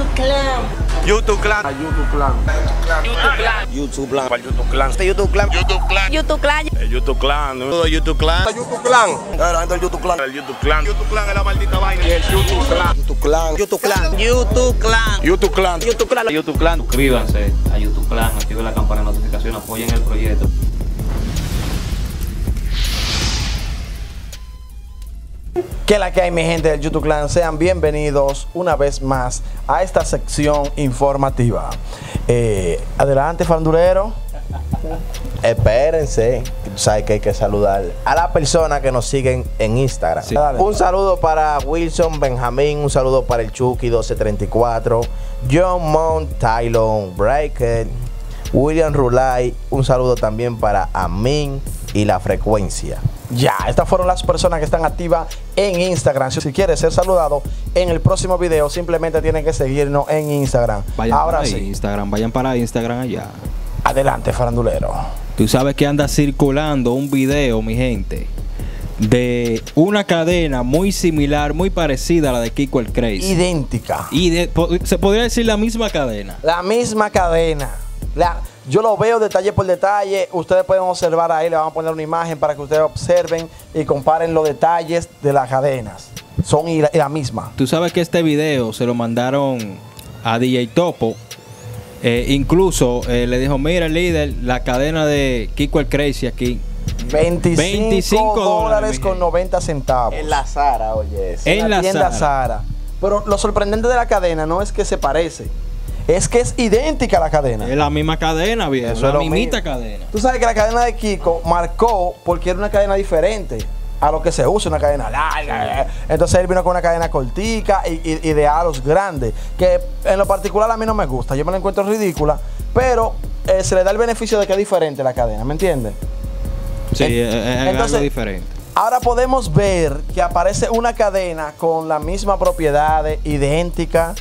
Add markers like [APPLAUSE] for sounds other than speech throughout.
YouTube Clan. YouTube Clan. YouTube Clan. YouTube Clan. YouTube Clan. ¿Cuál YouTube Clan? Este YouTube Clan. YouTube Clan. YouTube Clan. El YouTube Clan. YouTube Clan. YouTube Clan. YouTube Clan. El YouTube Clan. YouTube Clan es la maldita vaina. YouTube Clan. YouTube Clan. YouTube Clan. YouTube Clan. YouTube Clan. YouTube Clan. YouTube Clan. Suscríbanse a YouTube Clan, activen la campana de notificación, apoyen el proyecto. Que la que hay, mi gente del YouTube Clan, sean bienvenidos una vez más a esta sección informativa. Eh, adelante, farandulero. Espérense, tú sabes que hay que saludar a las personas que nos siguen en Instagram. Sí. Un saludo para Wilson Benjamín, un saludo para el Chucky 1234, John Mount, Tylon Breaker, William Rulay, un saludo también para Amin y la frecuencia. Ya, estas fueron las personas que están activas en Instagram. Si quieres ser saludado en el próximo video, simplemente tienen que seguirnos en Instagram. Vayan Ahora para sí, Instagram, vayan para Instagram allá. adelante, farandulero. Tú sabes que anda circulando un video, mi gente, de una cadena muy similar, muy parecida a la de Kiko el Crazy. Idéntica. Y de- se podría decir la misma cadena. La misma cadena. La- yo lo veo detalle por detalle. Ustedes pueden observar ahí, le vamos a poner una imagen para que ustedes observen y comparen los detalles de las cadenas. Son y la, y la misma. Tú sabes que este video se lo mandaron a DJ Topo. Eh, incluso eh, le dijo, mira líder, la cadena de Kiko el Crazy aquí. 25, 25 dólares con gente. 90 centavos. En la Sara, oye. eso. En la tienda Zara. Zara. Pero lo sorprendente de la cadena no es que se parece, es que es idéntica a la cadena. Es la misma cadena, viejo. La es lo mismita cadena. Tú sabes que la cadena de Kiko marcó porque era una cadena diferente a lo que se usa, una cadena larga. Entonces él vino con una cadena cortica y, y- y de aros grandes, que en lo particular a mí no me gusta. Yo me la encuentro ridícula, pero eh, se le da el beneficio de que es diferente la cadena, ¿me entiendes? Sí, es, es entonces- algo diferente. Ahora podemos ver que aparece una cadena con la misma propiedades, idéntica,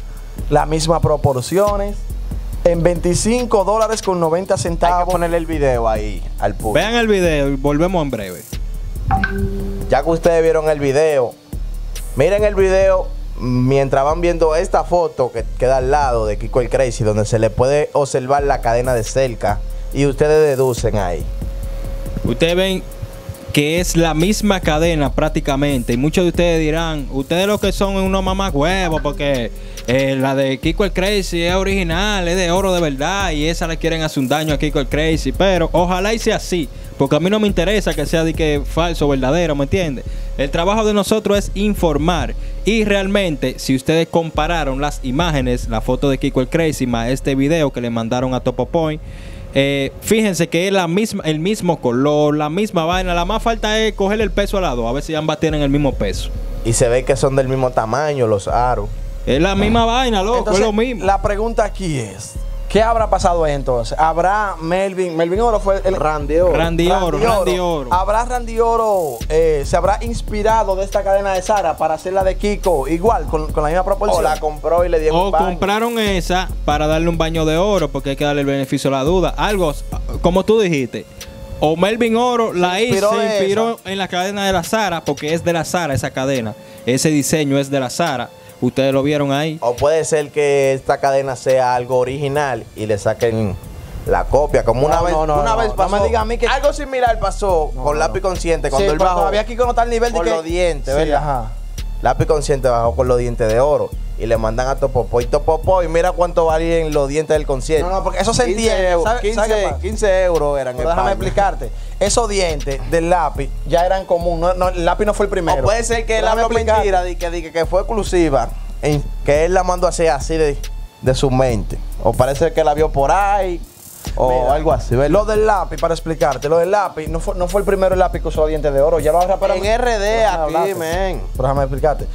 las mismas proporciones, en 25 dólares con 90 Hay que centavos. ponerle el video ahí al público. Vean el video y volvemos en breve. Ya que ustedes vieron el video, miren el video mientras van viendo esta foto que queda al lado de Kiko el Crazy, donde se le puede observar la cadena de cerca y ustedes deducen ahí. Ustedes ven que es la misma cadena prácticamente. Y muchos de ustedes dirán, ustedes lo que son unos mamás huevos, porque eh, la de Kiko el Crazy es original, es de oro de verdad, y esa le quieren hacer un daño a Kiko el Crazy. Pero ojalá y sea así, porque a mí no me interesa que sea de que falso o verdadero, ¿me entiendes? El trabajo de nosotros es informar. Y realmente, si ustedes compararon las imágenes, la foto de Kiko el Crazy más este video que le mandaron a Topo Point, eh, fíjense que es la misma, el mismo color, la misma vaina. La más falta es coger el peso al lado, a ver si ambas tienen el mismo peso. Y se ve que son del mismo tamaño los aros. Es la misma vaina, loco, Entonces, es lo mismo. La pregunta aquí es, ¿qué habrá pasado ahí entonces? ¿Habrá Melvin, Melvin Oro fue el Randy Oro. Randy Oro, Randy Oro. ¿Habrá Randy Oro, eh, se habrá inspirado de esta cadena de Sara para hacer la de Kiko igual, con, con la misma O proporción? la compró y le dio O un baño. compraron esa para darle un baño de oro, porque hay que darle el beneficio a la duda. Algo, como tú dijiste, o Melvin Oro la hizo, inspiró se inspiró en la cadena de la Sara, porque es de la Sara esa cadena. Ese diseño es de la Sara. Ustedes lo vieron ahí. O puede ser que esta cadena sea algo original y le saquen la copia. Como una No, vez, no, no, una no. vez No pasó. me diga a mí que- Algo similar pasó No, con no. lápiz consciente Sí, cuando él pero bajó. todavía Kiko no está al nivel de con que... los dientes, Sí, ¿verdad? ajá. Lápiz consciente bajó con los dientes de oro. Y le mandan a Topopo. Y Topopo, y mira cuánto valían los dientes del consciente. No, no, porque eso se 15 entiende. euros, ¿Sabe- 15, sabe qué pasa? 15 euros eran Pero déjame explicarte. Esos dientes del lápiz ya eran común. No, no, el lápiz no fue el primero. O puede ser que él habló mentira, de que, de que- fue exclusiva. en- que él la mandó a hacer así de, de su mente. O parece que la vio por ahí. O Mira, algo así, ¿verdad? Lo del lápiz, para explicarte, lo del lápiz no fue, no fue el primero el lápiz que usó dientes de oro. Ya lo raperos. En RD aquí, men. Déjame explicarte.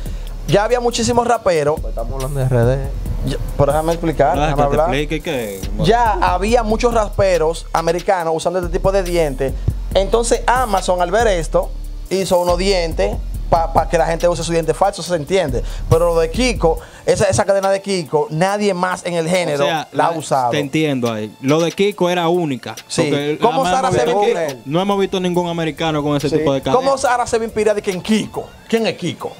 Ya había muchísimos raperos. Estamos hablando de RD. ya- pero déjame explicar. Déjame que te hablar. explique que- Ya había muchos raperos americanos usando este tipo de dientes. Entonces Amazon al ver esto hizo unos dientes para que la gente use su diente falso, se entiende. Pero lo de Kiko, esa, esa cadena de Kiko, nadie más en el género O sea, la ha usado. Te entiendo ahí. Lo de Kiko era única. Sí. ¿Cómo Sara se? No hemos visto ningún americano con ese Sí. tipo de cadena. ¿Cómo Sara se va a inspirar de que en Kiko? ¿Quién es Kiko?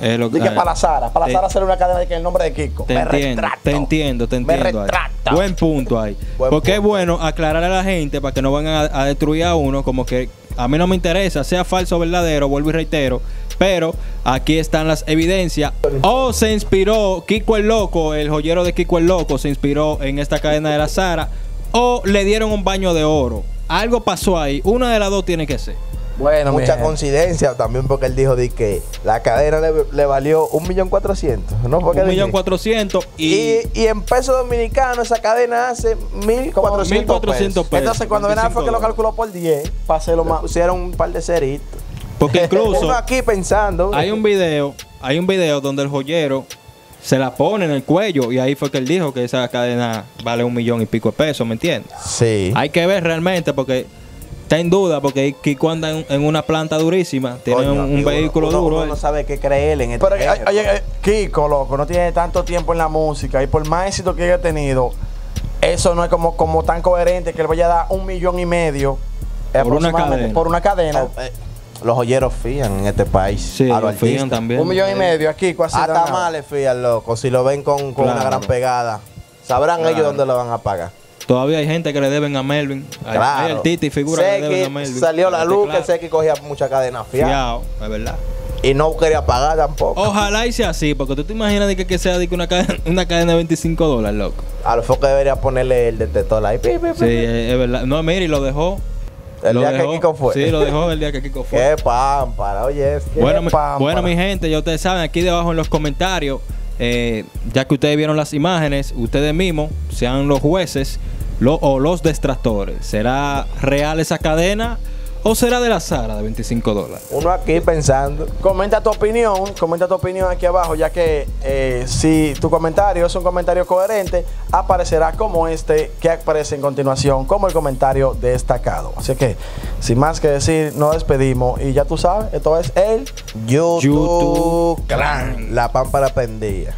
Es lo Dije eh, para la Sara. Para Sara hacer una cadena de que el nombre de Kiko. Te Me entiendo, retracto. te entiendo, te entiendo. Buen punto ahí. Buen Porque es bueno aclarar a la gente para que no vengan a, a destruir a uno, como que a mí no me interesa, sea falso o verdadero, vuelvo y reitero. Pero aquí están las evidencias. O se inspiró Kiko el Loco, el joyero de Kiko el Loco, se inspiró en esta cadena de la Sara. O le dieron un baño de oro. Algo pasó ahí. Una de las dos tiene que ser. Bueno, mi Mucha gente. coincidencia también porque él dijo de que la cadena le, le valió un millón cuatrocientos. ¿No? Porque Un millón cuatrocientos y, Y, y en peso dominicano esa cadena hace mil cuatrocientos 1.400 pesos. pesos. Entonces, cuando viene a ver fue que lo 25 calculó por 10, para hacerlo Le más. pusieron un par de ceritos. porque [LAUGHS] incluso Uno aquí pensando. Hay un video, hay un video donde el joyero se la pone en el cuello y ahí fue que él dijo que esa cadena vale un millón y pico de pesos, ¿me entiendes? Sí. Hay que ver realmente porque está en duda porque Kiko anda en, en una planta durísima, tiene Coño, un, vehículo uno- duro. Uno no sabe qué creer en este Pero, género. Kiko, loco, no tiene tanto tiempo en la música y por más éxito que haya tenido, eso no es como, como tan coherente que él vaya a dar un millón y medio Por una aproximadamente cadena. por una cadena. Oh, eh, los joyeros fían en este país. Sí, a lo los fían también. Un millón y medio a Kiko así. Hasta más le fían, loco. Si lo ven con, con una gran pegada, sabrán Claro. ellos dónde lo van a pagar. Todavía hay gente que le deben a Melvin. Hay, Claro. hay artistas y figuras que le deben a Seki Melvin. salió la Este, luz claro, que Seki cogía mucha cadena fiada. fiao, es verdad. Y no quería pagar tampoco. Ojalá y sea así, porque tú te imaginas de que, que sea de que una cadena, [LAUGHS] una cadena de 25 dólares, loco. A lo que debería ponerle el detector ahí. Pi, pi, pi, Sí, es, verdad. No, mire, y lo dejó. El Lo día dejó. que Kiko fue. Sí, lo dejó el día que Kiko fue. [LAUGHS] Qué pámpara, oye. que- Bueno, mi, bueno, mi gente, ya ustedes saben, aquí debajo en los comentarios, eh, ya que ustedes vieron las imágenes, ustedes mismos, sean los jueces lo- o los distractores, ¿será real esa cadena o será de la Sara de 25 dólares? Uno aquí pensando. Comenta tu opinión, comenta tu opinión aquí abajo, ya que eh, si tu comentario es un comentario coherente, aparecerá como este que aparece en continuación, como el comentario destacado. Así que, sin más que decir, nos despedimos y ya tú sabes, esto es el YouTube, YouTube Clan. La pámpara pendía.